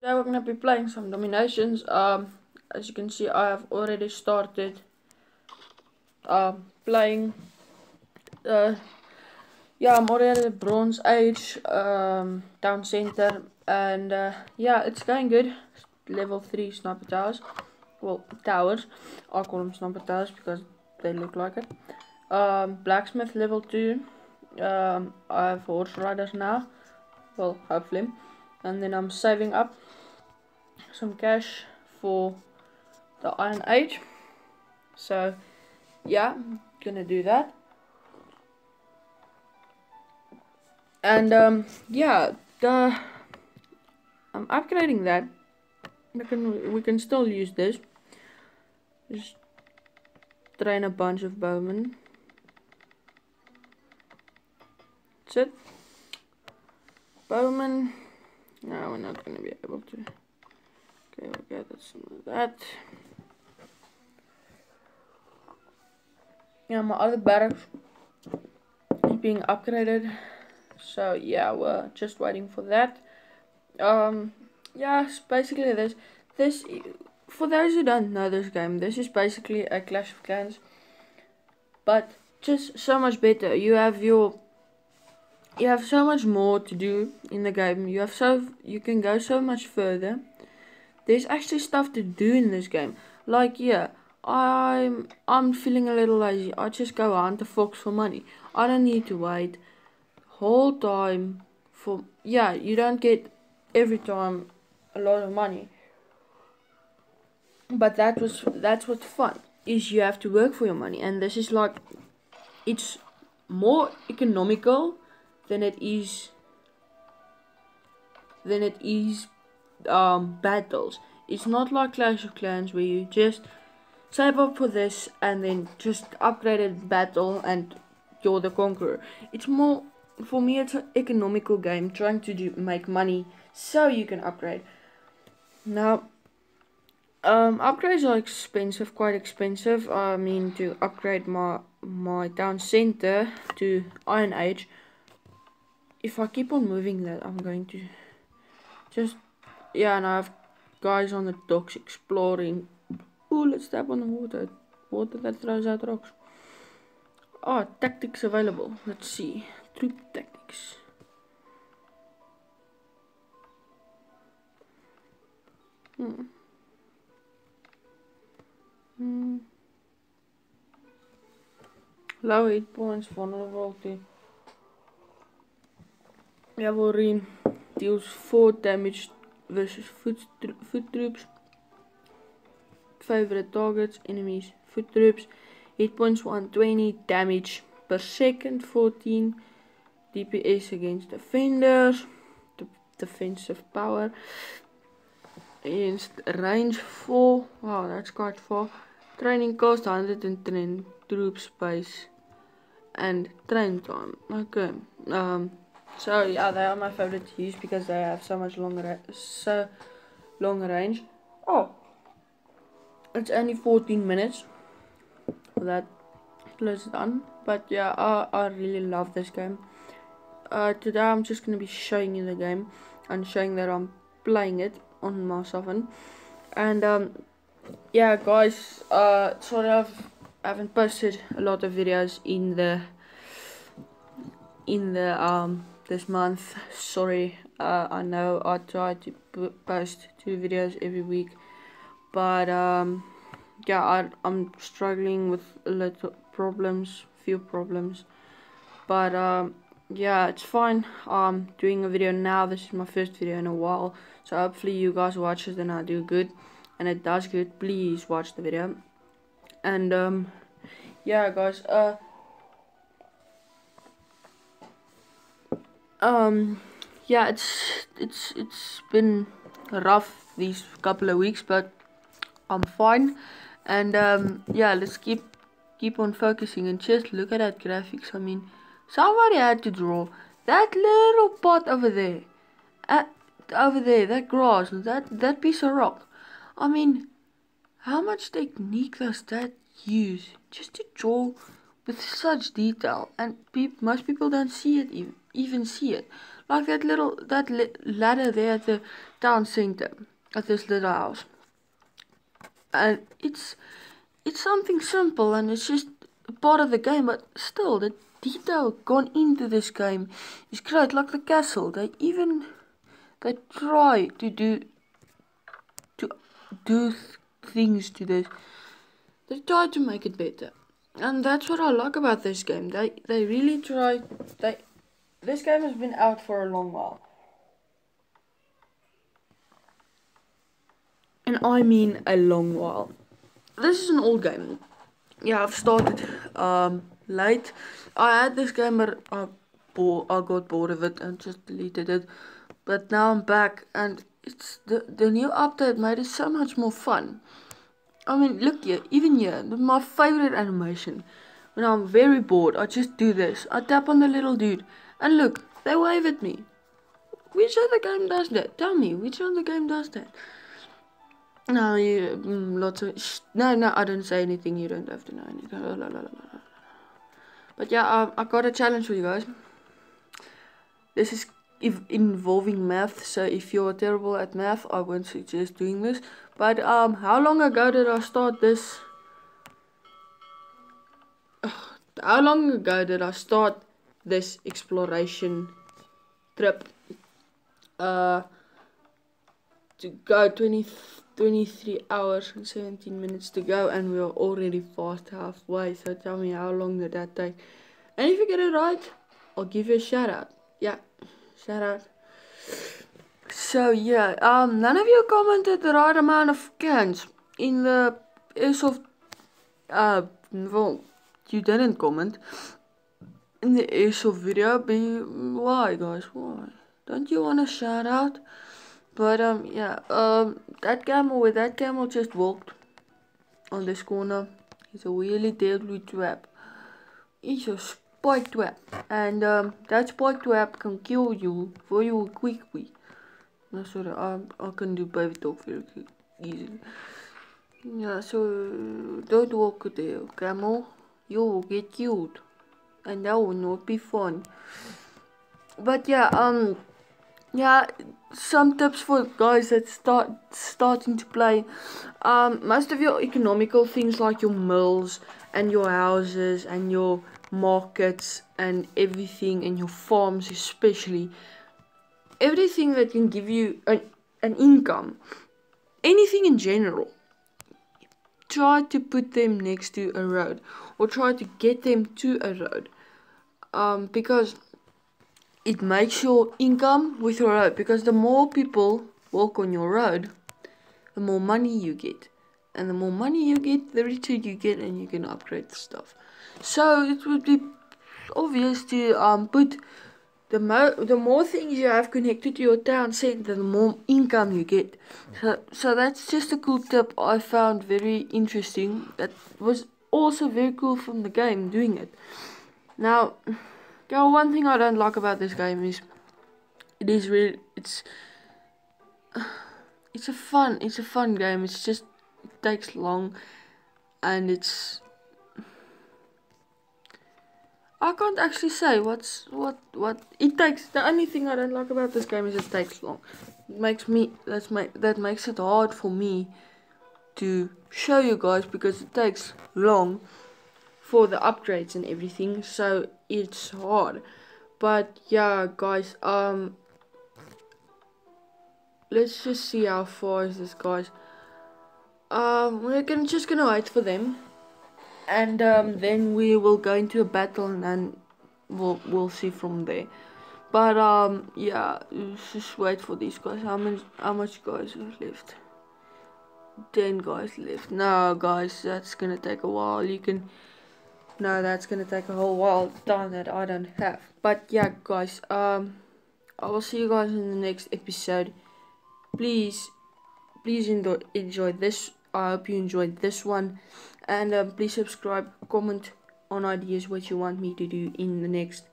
Today we're gonna be playing some dominations. Um, as you can see, I have already started um, playing. Uh, yeah, I'm already Bronze Age, um, Town Center, and uh, yeah, it's going good. Level 3 Sniper Towers. Well, towers. I call them Sniper Towers because they look like it. Um, Blacksmith level 2. Um, I have Horse Riders now. Well, hopefully. And then I'm saving up some cash for the Iron Age. So, yeah, gonna do that. And, um, yeah, the, I'm upgrading that. We can, we can still use this. Just train a bunch of bowmen. That's it. Bowman. No, we're not gonna be able to. Okay, we'll get some of that. Yeah, my other barracks is being upgraded. So yeah, we're just waiting for that. Um, yeah, it's basically this. This, for those who don't know this game, this is basically a Clash of Clans, but just so much better. You have your you have so much more to do in the game. You have so you can go so much further. There's actually stuff to do in this game. Like yeah, I'm I'm feeling a little lazy. I just go on to fox for money. I don't need to wait whole time for yeah. You don't get every time a lot of money. But that was that's what's fun is you have to work for your money, and this is like it's more economical than it is than it is um, battles. It's not like Clash of Clans where you just save up for this and then just upgrade it battle and you're the conqueror. It's more for me it's an economical game trying to do make money so you can upgrade. Now um, upgrades are expensive, quite expensive. I mean to upgrade my my town center to Iron Age if I keep on moving that, I'm going to just, yeah, and I have guys on the docks exploring. Oh, let's step on the water. Water that throws out rocks. Oh, tactics available. Let's see. Troop tactics. Hmm. Hmm. Low hit points, vulnerability. Cavalry deals 4 damage versus foot, foot troops. Favorite targets, enemies, foot troops. Hit points 120, damage per second 14. DPS against defenders. De defensive power. Against range 4. Wow, that's quite far. Training cost 110 troop space. And train time. Okay. Um so yeah, they are my favorite to use because they have so much longer, so long range. Oh, it's only 14 minutes. That close done. But yeah, I, I really love this game. Uh, today I'm just gonna be showing you the game and showing that I'm playing it on my phone. And um, yeah, guys. Uh, I've I haven't posted a lot of videos in the in the um this month. Sorry, uh, I know I try to post two videos every week, but um, yeah, I, I'm struggling with a little problems, few problems, but um, yeah, it's fine. I'm doing a video now. This is my first video in a while, so hopefully you guys watch it and I do good, and it does good. Please watch the video, and um, yeah, guys. Uh. Um yeah it's it's it's been rough these couple of weeks but i'm fine. And um yeah let's keep keep on focusing and just look at that graphics. I mean somebody had to draw that little pot over there uh, over there that grass that that piece of rock. I mean how much technique does that use just to draw with such detail and pe most people don't see it even even see it. Like that little that li ladder there at the town center at this little house. And it's it's something simple and it's just part of the game but still the detail gone into this game is great. Like the castle they even they try to do to do things to this. They try to make it better and that's what I like about this game. They they really try they this game has been out for a long while. And I mean a long while. This is an old game. Yeah I've started um late. I had this game but I, I got bored of it and just deleted it. But now I'm back and it's the, the new update made it so much more fun I mean look here even here my favorite animation when I'm very bored I just do this I tap on the little dude and look they wave at me which other game does that tell me which other game does that no, you mm, lots of no, no. I don't say anything. You don't have to know anything. But yeah, um, I got a challenge for you guys. This is involving math, so if you're terrible at math, I won't suggest doing this. But um, how long ago did I start this? How long ago did I start this exploration trip? Uh, to go 20, 23 hours and 17 minutes to go, and we're already past halfway. So tell me, how long did that take? And if you get it right, I'll give you a shout out. Yeah, shout out. So yeah, um, none of you commented the right amount of cans in the airsoft. Uh, well, you didn't comment in the airsoft video. Be why, guys? Why? Don't you want a shout out? But um, yeah, um, that camel with that camel just walked on this corner. He's a really deadly trap. He's a spike trap, and um, that spike trap can kill you very quickly. No, sorry, I I can do baby talk very easily. Yeah, so don't walk there, camel. You will get killed, and that will not be fun. But yeah, um yeah some tips for guys that start starting to play um, most of your economical things like your mills and your houses and your markets and everything and your farms especially everything that can give you an, an income anything in general try to put them next to a road or try to get them to a road um, because it makes your income with your road because the more people walk on your road, the more money you get. And the more money you get, the richer you get and you can upgrade stuff. So it would be obvious to um, put the mo the more things you have connected to your town center, the more income you get. So so that's just a cool tip I found very interesting. That was also very cool from the game doing it. Now yeah, one thing I don't like about this game is it is really it's it's a fun it's a fun game. It's just it takes long and it's I can't actually say what's what what it takes. The only thing I don't like about this game is it takes long. It makes me that's make that makes it hard for me to show you guys because it takes long for the upgrades and everything so it's hard but yeah guys um let's just see how far is this guys um we're gonna just gonna wait for them and um then we will go into a battle and then we'll we'll see from there. But um yeah just wait for these guys. How much how much guys are left? 10 guys left. No guys that's gonna take a while. You can no that's gonna take a whole while. Time that I don't have. But yeah guys um I will see you guys in the next episode. Please please enjoy, enjoy this I hope you enjoyed this one. And um, please subscribe comment on ideas what you want me to do in the next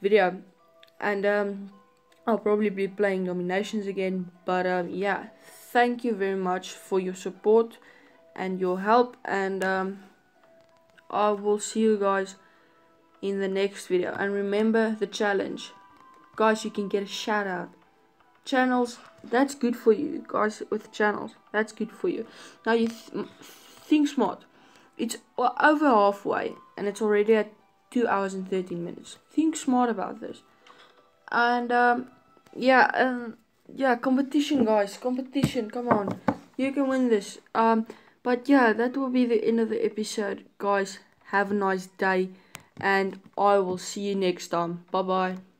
video. And um I'll probably be playing DomiNations again but um yeah. Thank you very much for your support and your help and um I will see you guys in the next video. And remember the challenge. Guys, you can get a shout out. Channels, that's good for you, guys. With channels, that's good for you. Now you th think smart. It's over halfway, and it's already at two hours and thirteen minutes. Think smart about this. And um, yeah, um, yeah, competition, guys, competition. Come on, you can win this. Um, but yeah, that will be the end of the episode, guys. Have a nice day, and I will see you next time. Bye bye.